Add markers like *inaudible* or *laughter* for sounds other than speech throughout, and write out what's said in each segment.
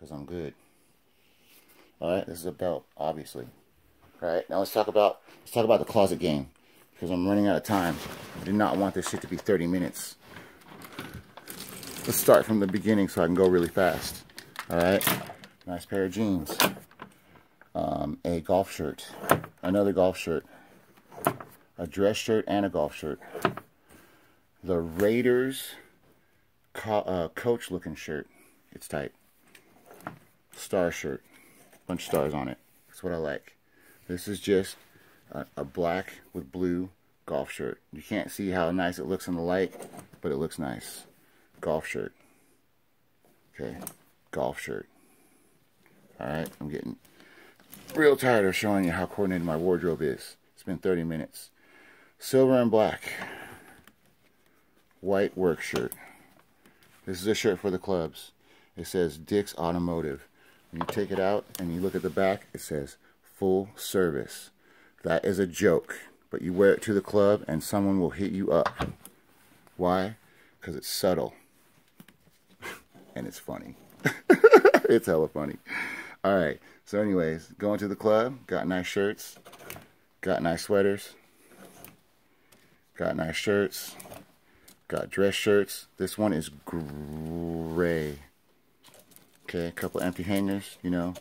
because I'm good. All right, this is a belt, obviously. All right, now let's talk about let's talk about the closet game because I'm running out of time. I did not want this shit to be 30 minutes. Let's start from the beginning so I can go really fast. All right, nice pair of jeans, um, a golf shirt, another golf shirt, a dress shirt, and a golf shirt. The Raiders co uh, coach looking shirt. It's tight. Star shirt. Bunch of stars on it. That's what I like. This is just a, a black with blue golf shirt. You can't see how nice it looks in the light, but it looks nice. Golf shirt. Okay. Golf shirt. Alright, I'm getting real tired of showing you how coordinated my wardrobe is. It's been 30 minutes. Silver and black. White work shirt. This is a shirt for the clubs. It says Dick's Automotive. You take it out and you look at the back, it says full service. That is a joke, but you wear it to the club and someone will hit you up. Why? Because it's subtle. *laughs* and it's funny. *laughs* it's hella funny. All right. So anyways, going to the club, got nice shirts, got nice sweaters, got nice shirts, got dress shirts. This one is gray. Okay, a couple empty hangers, you know,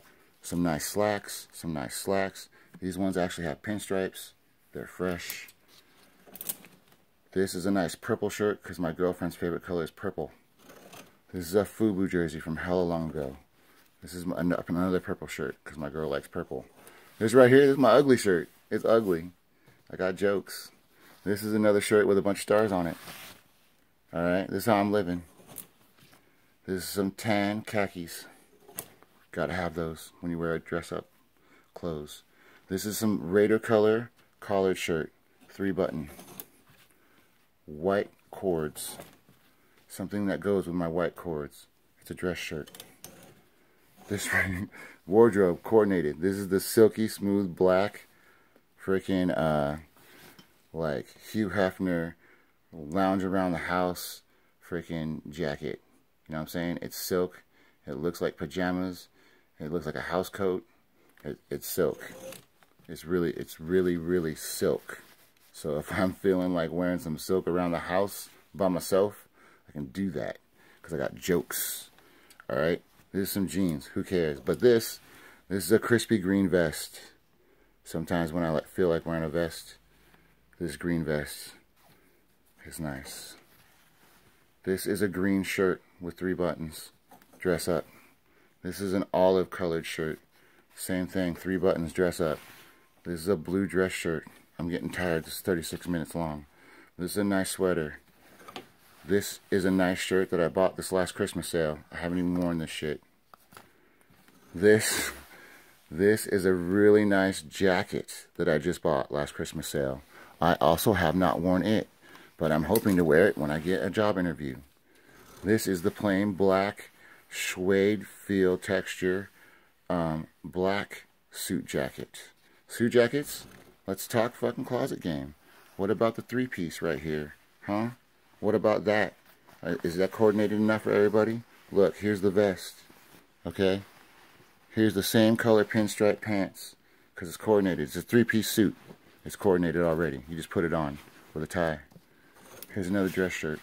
some nice slacks, some nice slacks. These ones actually have pinstripes. They're fresh. This is a nice purple shirt because my girlfriend's favorite color is purple. This is a FUBU jersey from hella long ago. This is another purple shirt because my girl likes purple. This right here, this is my ugly shirt. It's ugly. I got jokes. This is another shirt with a bunch of stars on it. Alright, this is how I'm living. This is some tan khakis. Gotta have those when you wear a dress up clothes. This is some Raider color collared shirt. Three button. White cords. Something that goes with my white cords. It's a dress shirt. This *laughs* wardrobe coordinated. This is the silky smooth black freaking uh like Hugh Hefner lounge around the house freaking jacket. You know what I'm saying? It's silk. It looks like pajamas. It looks like a house coat. It, it's silk. It's really, it's really, really silk. So *laughs* if I'm feeling like wearing some silk around the house by myself, I can do that because I got jokes. All right. This is some jeans. Who cares? But this, this is a crispy green vest. Sometimes when I feel like wearing a vest, this green vest is nice. This is a green shirt with three buttons. Dress up. This is an olive colored shirt. Same thing, three buttons, dress up. This is a blue dress shirt. I'm getting tired, this is 36 minutes long. This is a nice sweater. This is a nice shirt that I bought this last Christmas sale. I haven't even worn this shit. This, this is a really nice jacket that I just bought last Christmas sale. I also have not worn it but I'm hoping to wear it when I get a job interview. This is the plain black suede feel texture um, black suit jacket. Suit jackets? Let's talk fucking closet game. What about the three piece right here? Huh? What about that? Uh, that coordinated enough for everybody? Look, here's the vest. Okay? Here's the same color pinstripe pants. Because it's coordinated. It's a three piece suit. It's coordinated already. You just put it on with a tie. Here's another dress shirt.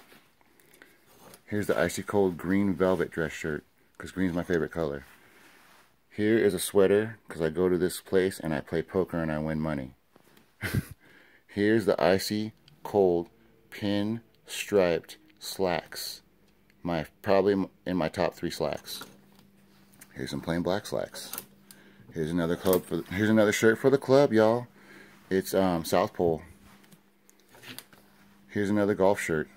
Here's the icy cold green velvet dress shirt because green's my favorite color. Here is a sweater because I go to this place and I play poker and I win money. *laughs* Here's the icy cold pin striped slacks. My probably in my top three slacks. Here's some plain black slacks. Here's another club for here's another shirt for the club, y'all. It's um, South Pole. Here's another golf shirt.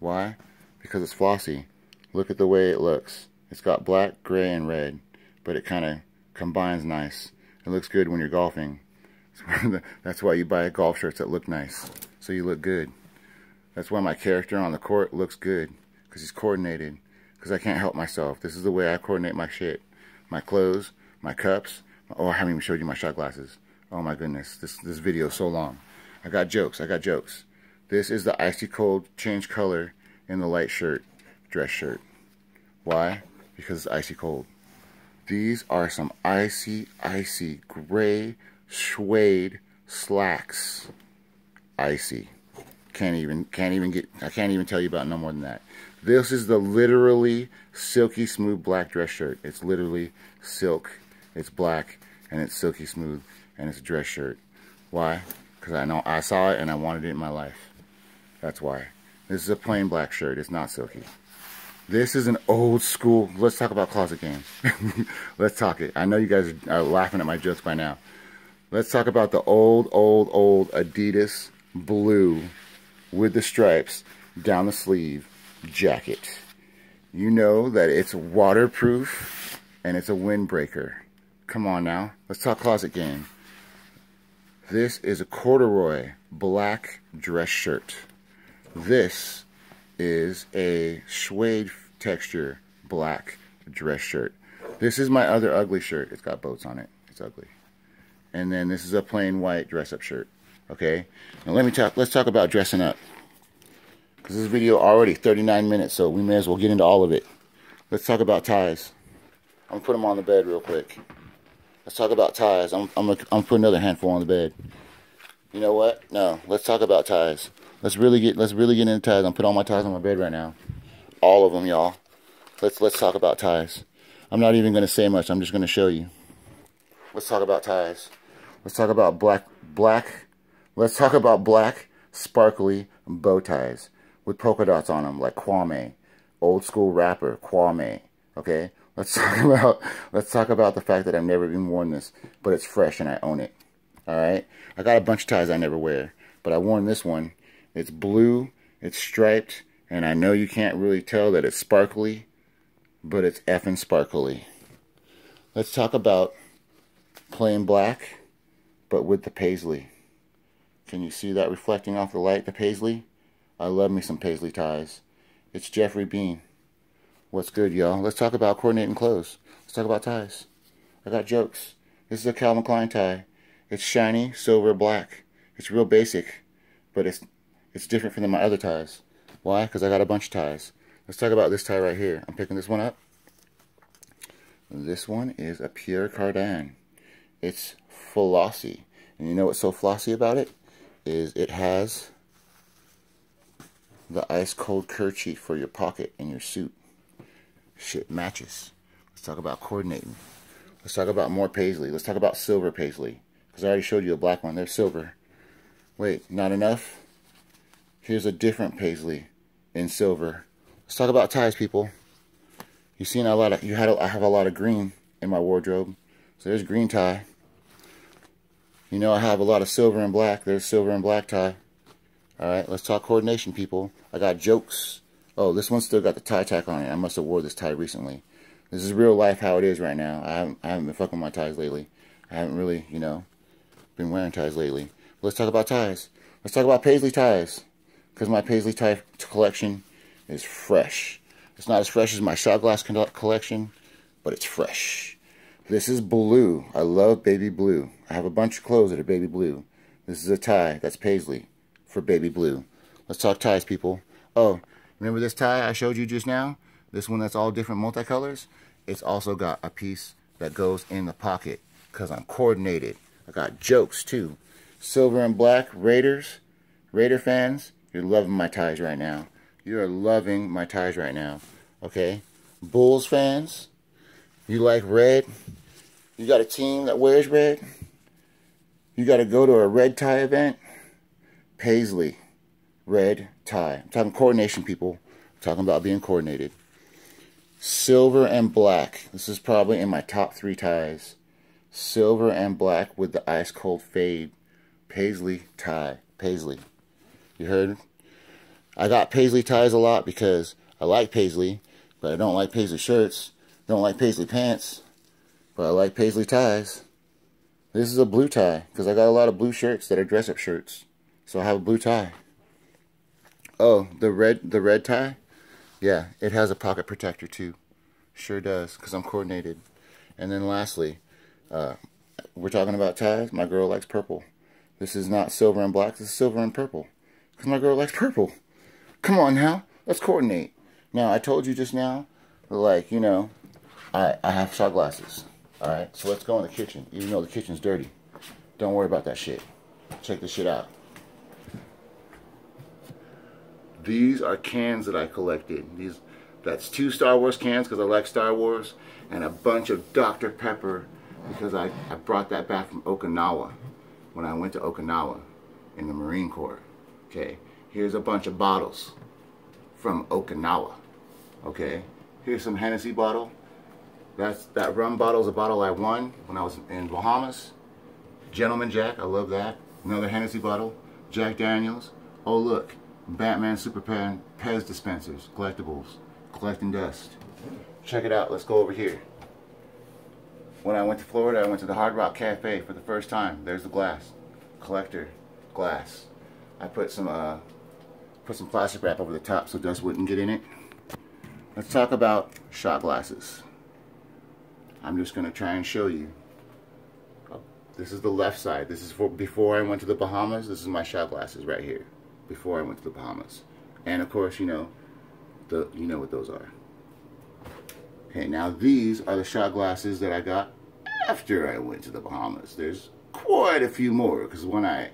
Why? Because it's flossy. Look at the way it looks. It's got black, gray, and red, but it kind of combines nice. It looks good when you're golfing. *laughs* That's why you buy golf shirts that look nice, so you look good. That's why my character on the court looks good, because he's coordinated, because I can't help myself. This is the way I coordinate my shit. My clothes, my cups. Oh, I haven't even showed you my shot glasses. Oh my goodness, this, this video is so long. I got jokes, I got jokes. This is the icy cold change color in the light shirt, dress shirt. Why? Because it's icy cold. These are some icy, icy gray suede slacks. Icy. Can't even, can't even get, I can't even tell you about no more than that. This is the literally silky smooth black dress shirt. It's literally silk. It's black and it's silky smooth and it's a dress shirt. Why? Because I know I saw it and I wanted it in my life. That's why. This is a plain black shirt. It's not silky. This is an old school. Let's talk about closet games. *laughs* Let's talk it. I know you guys are laughing at my jokes by now. Let's talk about the old, old, old Adidas blue with the stripes down the sleeve jacket. You know that it's waterproof and it's a windbreaker. Come on now. Let's talk closet game. This is a corduroy black dress shirt. This is a suede texture black dress shirt. This is my other ugly shirt. It's got boats on it. It's ugly. And then this is a plain white dress-up shirt. Okay? Now let me talk. Let's talk about dressing up. Because this video already 39 minutes, so we may as well get into all of it. Let's talk about ties. I'm gonna put them on the bed real quick. Let's talk about ties. I'm I'm gonna, I'm gonna put another handful on the bed. You know what? No. Let's talk about ties. Let's really get let's really get into ties. I'm putting all my ties on my bed right now. All of them, y'all. Let's let's talk about ties. I'm not even gonna say much. I'm just gonna show you. Let's talk about ties. Let's talk about black black. Let's talk about black sparkly bow ties with polka dots on them, like Kwame, old school rapper Kwame. Okay, let's *laughs* talk about let's talk about the fact that I've never even worn this, but it's fresh and I own it. All right, I got a bunch of ties I never wear, but I worn this one it's blue, it's striped, and I know you can't really tell that it's sparkly, but it's effing sparkly. Let's talk about plain black, but with the paisley. Can you see that reflecting off the light, the paisley? I love me some paisley ties. It's Geoffrey Beene. What's good, y'all? Let's talk about coordinating clothes. Let's talk about ties. I got jokes. This is a Calvin Klein tie. It's shiny, silver, black. It's real basic, but it's it's different from my other ties. Why? Because I got a bunch of ties. Let's talk about this tie right here. I'm picking this one up. This one is a Pierre Cardin. It's flossy. And you know what's so flossy about it? Is it has the ice cold kerchief for your pocket in your suit. Shit matches. Let's talk about coordinating. Let's talk about more paisley. Let's talk about silver paisley. Because I already showed you a black one. There's silver. Wait, not enough? Here's a different paisley in silver. Let's talk about ties, people. You seen a lot of you had a, I have a lot of green in my wardrobe. So there's green tie. You know I have a lot of silver and black. There's silver and black tie. All right, let's talk coordination, people. I got jokes. Oh, this one still got the tie tack on it. I must have wore this tie recently. This is real life how it is right now. I haven't, I haven't been fucking my ties lately. I haven't really, you know, been wearing ties lately. Let's talk about ties. Let's talk about paisley ties because my paisley tie collection is fresh. It's not as fresh as my shot glass collection, but it's fresh. This is blue. I love baby blue. I have a bunch of clothes that are baby blue. This is a tie that's paisley for baby blue. Let's talk ties, people. Oh, remember this tie I showed you just now? This one that's all different multicolors? It's also got a piece that goes in the pocket because I'm coordinated. I got jokes, too. Silver and black Raiders, Raider fans, you're loving my ties right now. You are loving my ties right now. Okay? Bulls fans, you like red? You got a team that wears red? You got to go to a red tie event? Paisley, red tie. I'm talking coordination, people. I'm talking about being coordinated. Silver and black. This is probably in my top three ties. Silver and black with the ice cold fade. Paisley tie. Paisley. You heard? I got paisley ties a lot because I like paisley, but I don't like paisley shirts. Don't like paisley pants, but I like paisley ties. This is a blue tie because I got a lot of blue shirts that are dress-up shirts. So I have a blue tie. Oh, the red the red tie? Yeah, it has a pocket protector too. Sure does because I'm coordinated. And then lastly, uh, we're talking about ties. My girl likes purple. This is not silver and black. This is silver and purple. Because my girl likes purple. Come on now. Let's coordinate. Now, I told you just now, like, you know, I, I have shot glasses. Alright, so let's go in the kitchen, even though the kitchen's dirty. Don't worry about that shit. Check this shit out. These are cans that I collected. These, That's two Star Wars cans because I like Star Wars, and a bunch of Dr. Pepper because I, I brought that back from Okinawa when I went to Okinawa in the Marine Corps. Okay, here's a bunch of bottles from Okinawa. Okay, here's some Hennessy bottle. That's that rum bottle is a bottle I won when I was in Bahamas. Gentleman Jack, I love that. Another Hennessy bottle. Jack Daniels. Oh look, Batman Super Pen Pez dispensers, collectibles, collecting dust. Check it out. Let's go over here. When I went to Florida, I went to the Hard Rock Cafe for the first time. There's the glass, collector glass. I put some uh, put some plastic wrap over the top so dust wouldn't get in it. Let's talk about shot glasses. I'm just going to try and show you. This is the left side. This is for before I went to the Bahamas. This is my shot glasses right here. Before I went to the Bahamas. And of course, you know, the you know what those are. Okay, now these are the shot glasses that I got after I went to the Bahamas. There's quite a few more because when I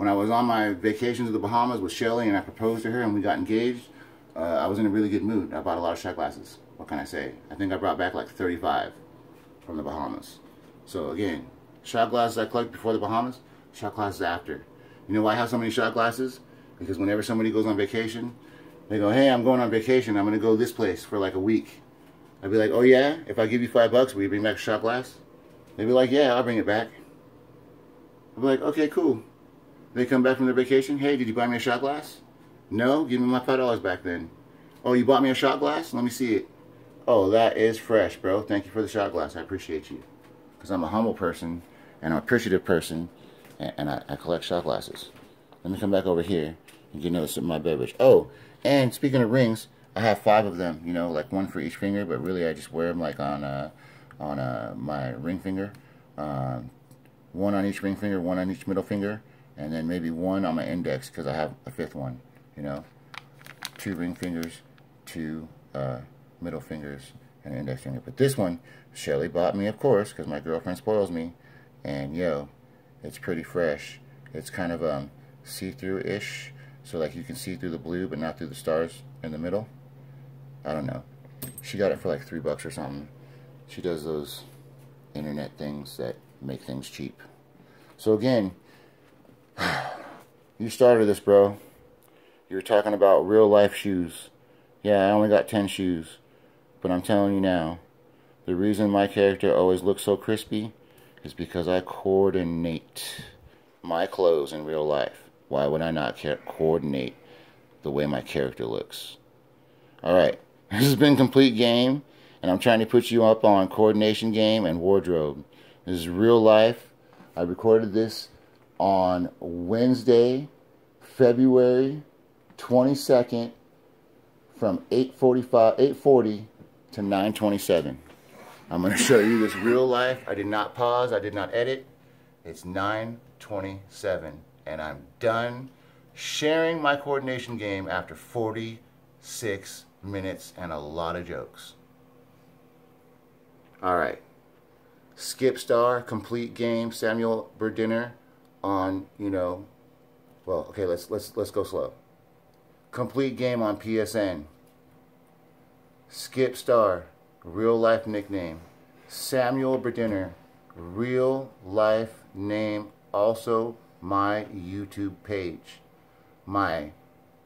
when I was on my vacation to the Bahamas with Shelly and I proposed to her and we got engaged, uh, I was in a really good mood. I bought a lot of shot glasses. What can I say? I think I brought back like 35 from the Bahamas. So again, shot glasses I collect before the Bahamas, shot glasses after. You know why I have so many shot glasses? Because whenever somebody goes on vacation, they go, hey, I'm going on vacation. I'm going to go this place for like a week. I'd be like, oh yeah? If I give you five bucks, will you bring back a shot glass? They'd be like, yeah, I'll bring it back. I'd be like, okay, cool. They come back from their vacation. Hey, did you buy me a shot glass? No? Give me my $5 back then. Oh, you bought me a shot glass? Let me see it. Oh, that is fresh, bro. Thank you for the shot glass. I appreciate you. Because I'm a humble person and I'm an appreciative person and, and I, I, collect shot glasses. Let me come back over here and get another sip of my beverage. Oh, and speaking of rings, I have five of them, you know, like one for each finger, but really I just wear them like on uh, on uh, my ring finger. Um, one on each ring finger, one on each middle finger, and then maybe one on my index because I have a fifth one, you know. Two ring fingers, two uh, middle fingers, and an index finger. But this one, Shelly bought me, of course, because my girlfriend spoils me. And yo, it's pretty fresh. It's kind of um, see-through-ish, so like you can see through the blue, but not through the stars in the middle. I don't know. She got it for like three bucks or something. She does those internet things that make things cheap. So again, *sighs* you started this, bro. You were talking about real life shoes. Yeah, I only got 10 shoes. But I'm telling you now, the reason my character always looks so crispy is because I coordinate my clothes in real life. Why would I not coordinate the way my character looks? Alright, *laughs* this has been Complete Game, and I'm trying to put you up on coordination game and wardrobe. This is real life. I recorded this on Wednesday, February 22nd from 8:45 8:40 to 9:27. I'm going to show you this real life. I did not pause, I did not edit. It's 9:27 and I'm done sharing my coordination game after 46 minutes and a lot of jokes. All right. Skip Star, complete game, Samuel Berdinner on, you know, well, okay, let's let's let's go slow. Complete game on PSN. Skip Star, real life nickname. Samuel Berdinner, real life name, also my YouTube page. My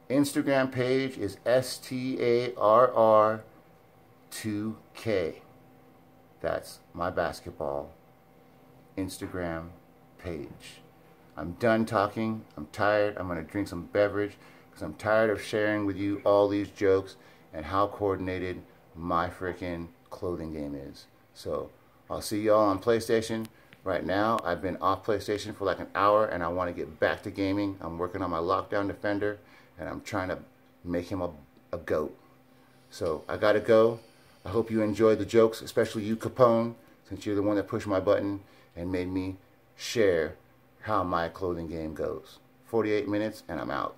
Instagram page is STARR2K. That's my basketball Instagram page. I'm done talking. I'm tired. I'm going to drink some beverage because I'm tired of sharing with you all these jokes and how coordinated my freaking clothing game is. So I'll see y'all on PlayStation. Right now, I've been off PlayStation for like an hour and I want to get back to gaming. I'm working on my Lockdown Defender and I'm trying to make him a, a goat. So I got to go. I hope you enjoyed the jokes, especially you, Capone, since you're the one that pushed my button and made me share how my clothing game goes. 48 minutes and I'm out.